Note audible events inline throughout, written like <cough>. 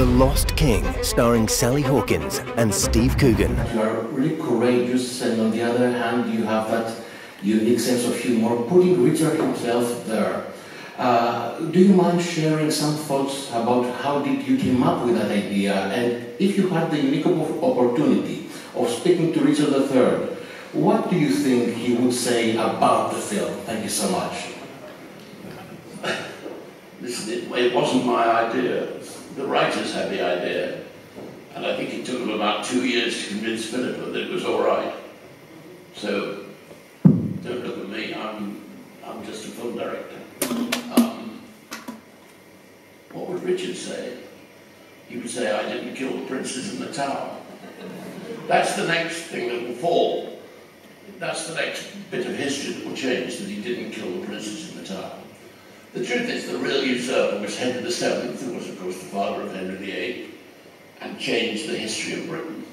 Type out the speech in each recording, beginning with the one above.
The Lost King, starring Sally Hawkins and Steve Coogan. You are really courageous, and on the other hand, you have that unique sense of humor, putting Richard himself there. Uh, do you mind sharing some thoughts about how did you came up with that idea, and if you had the unique opportunity of speaking to Richard III, what do you think he would say about the film? Thank you so much. Listen, it wasn't my idea. The writers had the idea. And I think it took them about two years to convince Philippa that it was all right. So, don't look at me, I'm, I'm just a film director. Um, what would Richard say? He would say, I didn't kill the princes in the tower. That's the next thing that will fall. That's the next bit of history that will change, that he didn't kill the princes in the tower. The truth is, the real usurper was Henry VII, who was, of course, the father of Henry VIII, and changed the history of Britain.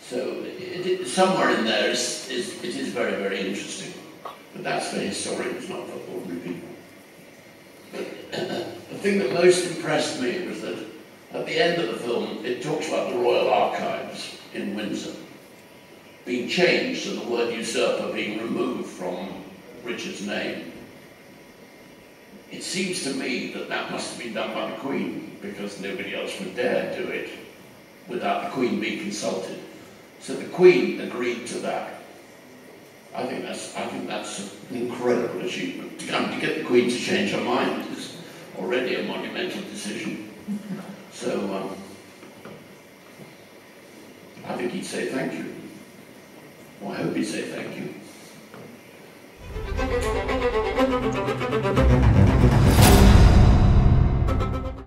So it, it, somewhere in there is, is, it is very, very interesting. But that's for historians, not for ordinary people. But the thing that most impressed me was that at the end of the film, it talks about the Royal Archives in Windsor being changed and the word usurper being removed from Richard's name it seems to me that that must have been done by the Queen because nobody else would dare do it without the Queen being consulted. So the Queen agreed to that. I think that's, I think that's an incredible achievement. To, come, to get the Queen to change her mind is already a monumental decision. <laughs> So um, I think he'd say thank you. Well, I hope he'd say thank you.